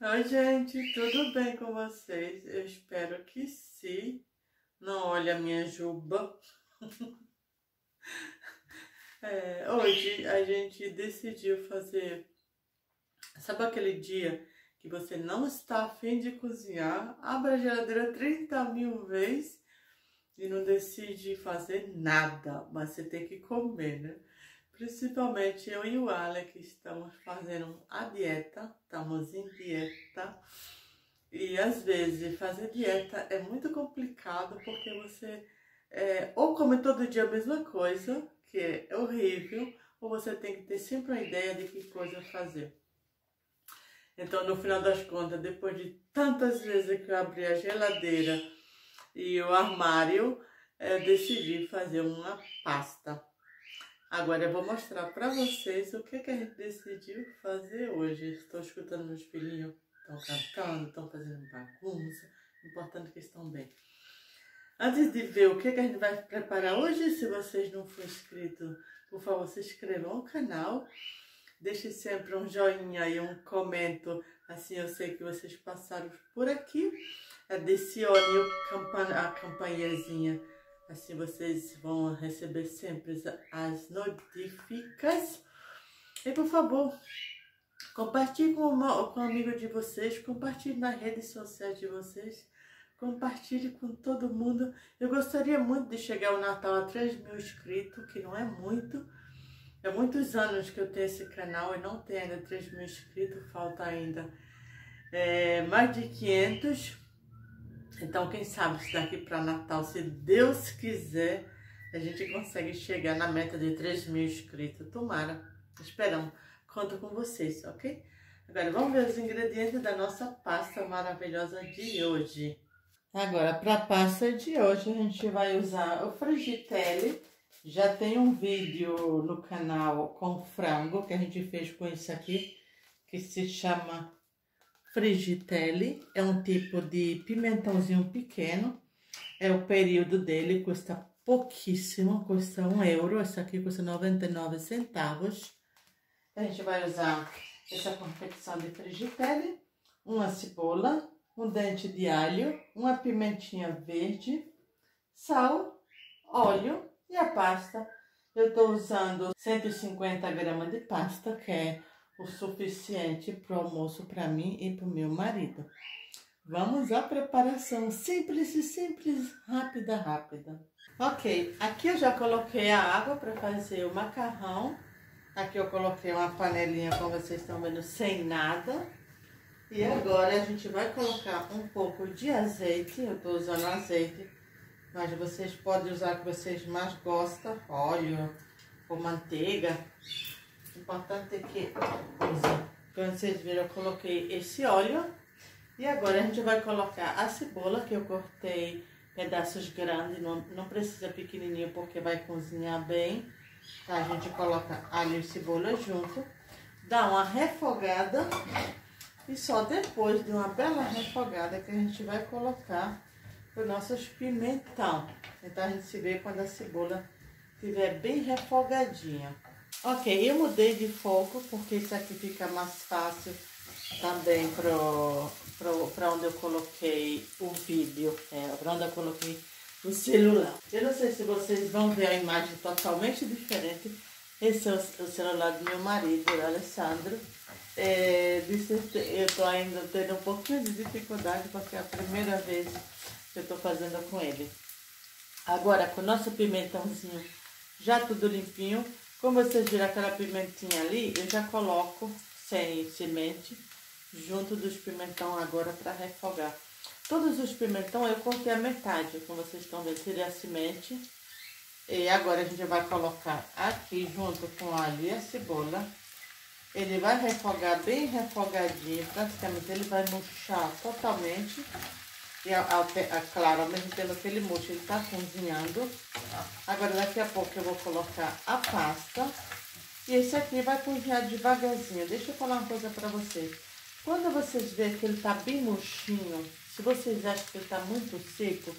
Oi, gente, tudo bem com vocês? Eu espero que sim. Não olha a minha juba. é, hoje a gente decidiu fazer. Sabe aquele dia que você não está afim de cozinhar? Abre a geladeira 30 mil vezes e não decide fazer nada, mas você tem que comer, né? Principalmente eu e o Alec estamos fazendo a dieta, estamos em dieta. E às vezes fazer dieta é muito complicado porque você é, ou come todo dia a mesma coisa, que é horrível, ou você tem que ter sempre uma ideia de que coisa fazer. Então, no final das contas, depois de tantas vezes que eu abri a geladeira e o armário, eu decidi fazer uma pasta. Agora eu vou mostrar para vocês o que, que a gente decidiu fazer hoje. Estou escutando meus filhinhos, estão cantando, estão fazendo bagunça. Importante que estão bem. Antes de ver o que, que a gente vai preparar hoje, se vocês não for inscritos, por favor, se inscrevam no canal. Deixe sempre um joinha e um comento, assim eu sei que vocês passaram por aqui. Adicione a campainhazinha Assim vocês vão receber sempre as notificações. E por favor, compartilhe com, uma, com um amigo de vocês, compartilhe nas redes sociais de vocês, compartilhe com todo mundo. Eu gostaria muito de chegar ao Natal a 3 mil inscritos, que não é muito. É muitos anos que eu tenho esse canal e não tenho ainda 3 mil inscritos, falta ainda é, mais de 500 então, quem sabe se daqui para Natal, se Deus quiser, a gente consegue chegar na meta de 3 mil inscritos. Tomara. Esperamos. Conto com vocês, ok? Agora, vamos ver os ingredientes da nossa pasta maravilhosa de hoje. Agora, para a pasta de hoje, a gente vai usar o frigitelli. Já tem um vídeo no canal com frango que a gente fez com isso aqui, que se chama Frigitelli é um tipo de pimentãozinho pequeno. É o período dele, custa pouquíssimo, custa um euro. Esse aqui custa 99 centavos. A gente vai usar essa confecção de frigitelli, uma cebola, um dente de alho, uma pimentinha verde, sal, óleo e a pasta. Eu estou usando 150 gramas de pasta, que é o suficiente para o almoço para mim e para o meu marido. Vamos à preparação simples e simples, rápida, rápida. Ok, aqui eu já coloquei a água para fazer o macarrão. Aqui eu coloquei uma panelinha, como vocês estão vendo, sem nada. E agora a gente vai colocar um pouco de azeite. Eu estou usando azeite, mas vocês podem usar o que vocês mais gostam, óleo ou manteiga importante é que, como vocês viram, eu coloquei esse óleo. E agora a gente vai colocar a cebola, que eu cortei pedaços grandes, não, não precisa pequenininho, porque vai cozinhar bem. Tá? A gente coloca alho e cebola junto, dá uma refogada. E só depois de uma bela refogada que a gente vai colocar os nossos pimentão. Então a gente se vê quando a cebola estiver bem refogadinha. Ok, eu mudei de foco porque isso aqui fica mais fácil também para onde eu coloquei o vídeo, é, para onde eu coloquei o celular. Eu não sei se vocês vão ver a imagem totalmente diferente. Esse é o, celular do meu marido, o Alessandro. É, eu estou ainda tendo um pouquinho de dificuldade porque é a primeira vez que eu estou fazendo com ele. Agora, com o nosso pimentãozinho já tudo limpinho, como vocês viram aquela pimentinha ali, eu já coloco sem semente junto dos pimentão agora para refogar. Todos os pimentão eu cortei a metade, como vocês estão vendo, tirei a semente. E agora a gente vai colocar aqui junto com a alho e a cebola. Ele vai refogar bem refogadinho, praticamente ele vai murchar totalmente. E, a, a, a, claro, ao mesmo tempo que ele murcha, ele tá cozinhando. Agora, daqui a pouco eu vou colocar a pasta. E esse aqui vai cozinhar devagarzinho. Deixa eu falar uma coisa pra vocês. Quando vocês verem que ele tá bem murchinho, se vocês acham que ele tá muito seco,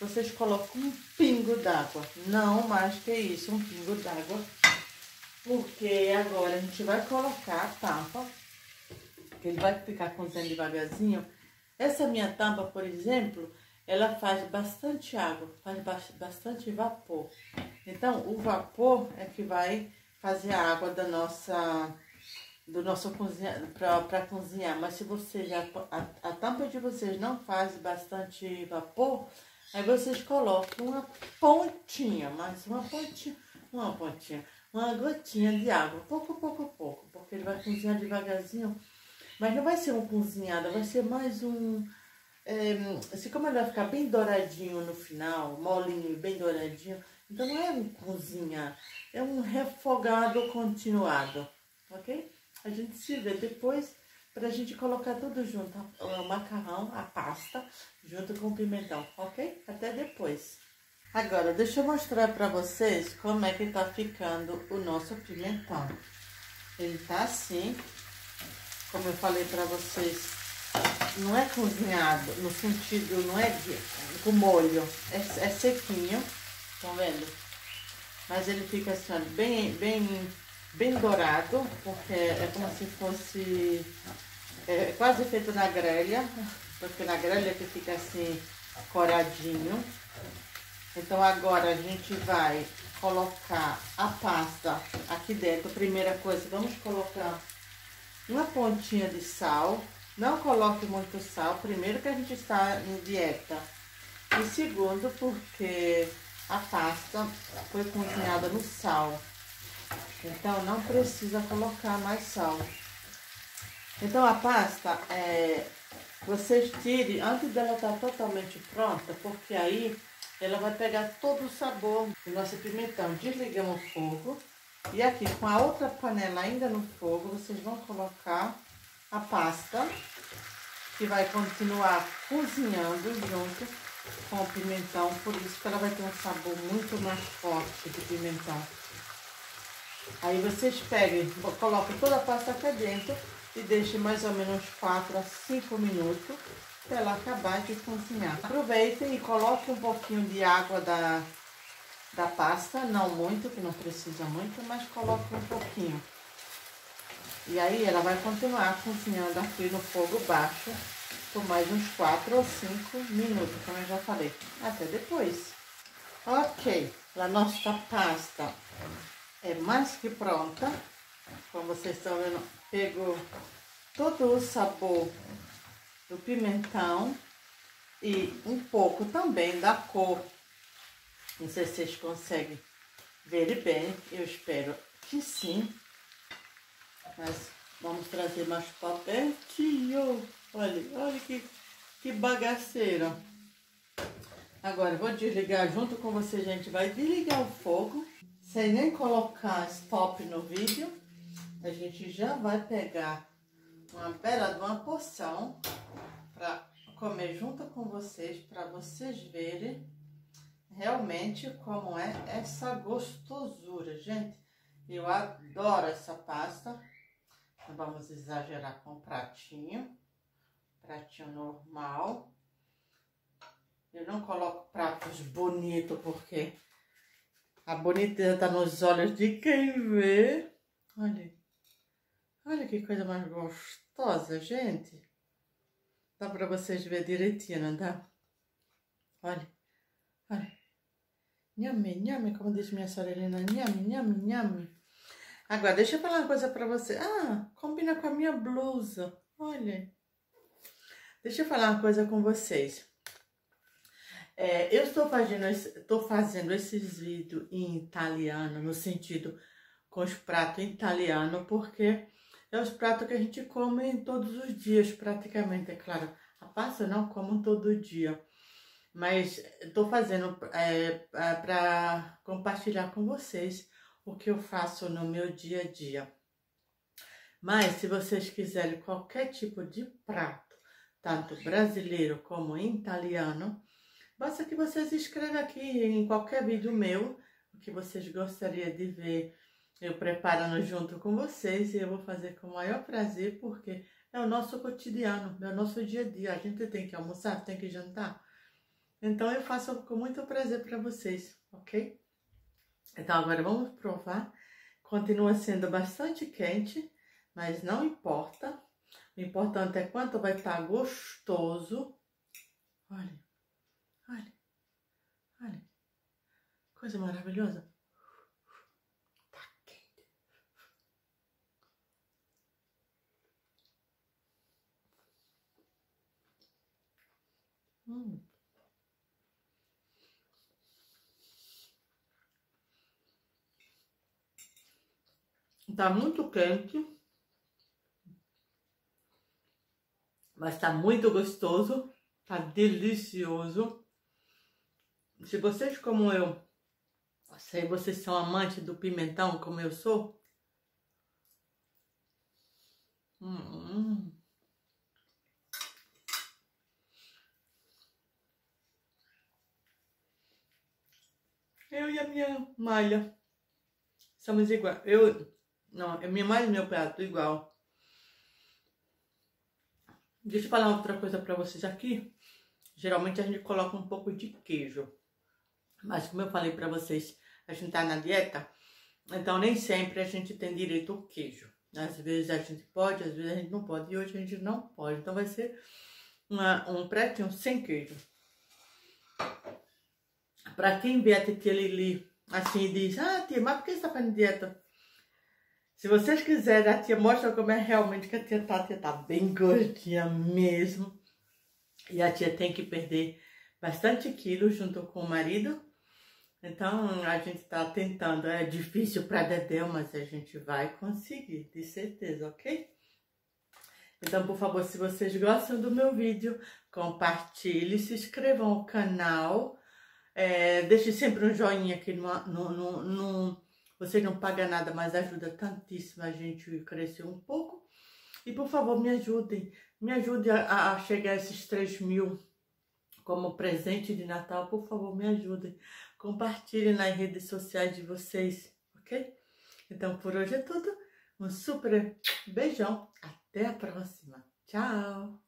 vocês colocam um pingo d'água. Não mais que isso, um pingo d'água. Porque agora a gente vai colocar a tampa que ele vai ficar cozinhando devagarzinho. Essa minha tampa, por exemplo, ela faz bastante água, faz bastante vapor. Então, o vapor é que vai fazer a água da nossa do nosso cozinha para cozinhar. Mas se você já a, a tampa de vocês não faz bastante vapor, aí vocês colocam uma pontinha, mais uma pontinha, uma pontinha, uma gotinha de água, pouco, pouco, pouco, porque ele vai cozinhar devagarzinho. Mas não vai ser um cozinhado, vai ser mais um é, assim como ele vai ficar bem douradinho no final, molinho, bem douradinho, então não é um cozinhar, é um refogado continuado, ok? A gente se vê depois para a gente colocar tudo junto, o macarrão, a pasta, junto com o pimentão, ok? Até depois. Agora, deixa eu mostrar para vocês como é que tá ficando o nosso pimentão. Ele tá assim, como eu falei para vocês, não é cozinhado no sentido, não é com molho, é, é sequinho, estão vendo? Mas ele fica assim, bem, bem, bem dourado, porque é como se fosse é, quase feito na grelha, porque na grelha que fica assim coradinho. Então agora a gente vai colocar a pasta aqui dentro. Primeira coisa, vamos colocar uma pontinha de sal não coloque muito sal, primeiro que a gente está em dieta. E segundo, porque a pasta foi cozinhada no sal. Então, não precisa colocar mais sal. Então, a pasta, é, vocês tirem antes dela estar tá totalmente pronta, porque aí ela vai pegar todo o sabor do nosso pimentão. Desligamos o fogo. E aqui, com a outra panela ainda no fogo, vocês vão colocar a pasta, que vai continuar cozinhando junto com o pimentão, por isso que ela vai ter um sabor muito mais forte de pimentão. Aí vocês peguem, colocam toda a pasta aqui dentro e deixem mais ou menos 4 a 5 minutos para ela acabar de cozinhar. Aproveitem e coloquem um pouquinho de água da, da pasta, não muito, que não precisa muito, mas coloquem um pouquinho. E aí ela vai continuar cozinhando aqui no fogo baixo por mais uns 4 ou 5 minutos, como eu já falei. Até depois. Ok, a nossa pasta é mais que pronta. Como vocês estão vendo, pegou todo o sabor do pimentão e um pouco também da cor. Não sei se vocês conseguem ver bem, eu espero que sim. Mas vamos trazer mais para pertinho. Olha, olha que, que bagaceira. Agora, vou desligar junto com você, gente. Vai desligar o fogo, sem nem colocar stop no vídeo. A gente já vai pegar uma bela de uma porção para comer junto com vocês, para vocês verem realmente como é essa gostosura, gente. Eu adoro essa pasta. Não vamos exagerar com o pratinho. Pratinho normal. Eu não coloco pratos bonitos porque a boniteza tá nos olhos de quem vê. Olha. Olha que coisa mais gostosa, gente. Dá pra vocês verem direitinho, não dá? Olha. Nhame, nhame, como diz minha sorelina. Nhame, nhame, nhame. Agora, deixa eu falar uma coisa pra você. Ah, combina com a minha blusa. Olha. Deixa eu falar uma coisa com vocês. É, eu estou fazendo, estou fazendo esses vídeos em italiano, no sentido com os pratos italianos, porque é os pratos que a gente come todos os dias, praticamente. É claro, a pasta eu não como todo dia, mas estou fazendo é, para compartilhar com vocês o que eu faço no meu dia a dia. Mas se vocês quiserem qualquer tipo de prato, tanto brasileiro como italiano, basta que vocês escrevam aqui em qualquer vídeo meu o que vocês gostariam de ver eu preparando junto com vocês e eu vou fazer com o maior prazer porque é o nosso cotidiano, é o nosso dia a dia. A gente tem que almoçar, tem que jantar. Então eu faço com muito prazer para vocês, ok? Então agora vamos provar. Continua sendo bastante quente, mas não importa, O importante é quanto vai estar tá gostoso. Olha, olha, olha. Coisa maravilhosa. Tá quente. Hum. Tá muito quente. Mas tá muito gostoso. Tá delicioso. Se vocês como eu, se vocês são amantes do pimentão como eu sou, hum, eu e a minha malha somos iguais. Eu não, é mais meu prato, igual. Deixa eu falar outra coisa pra vocês aqui. Geralmente a gente coloca um pouco de queijo. Mas como eu falei pra vocês, a gente tá na dieta. Então nem sempre a gente tem direito ao queijo. Às vezes a gente pode, às vezes a gente não pode. E hoje a gente não pode. Então vai ser uma, um pratinho sem queijo. Pra quem vê a titia Lili assim diz, ah tia, mas por que você tá fazendo dieta? Se vocês quiserem, a tia mostra como é realmente que a tia tá. A tia tá bem gordinha mesmo. E a tia tem que perder bastante quilos junto com o marido. Então, a gente tá tentando. É difícil para Dedéu, mas a gente vai conseguir, de certeza, ok? Então, por favor, se vocês gostam do meu vídeo, compartilhe, se inscrevam ao canal. É, deixe sempre um joinha aqui no, no, no, no você não paga nada, mas ajuda tantíssimo a gente crescer um pouco. E por favor, me ajudem. Me ajude a, a chegar a esses 3 mil como presente de Natal. Por favor, me ajudem. Compartilhem nas redes sociais de vocês, ok? Então, por hoje é tudo. Um super beijão. Até a próxima. Tchau!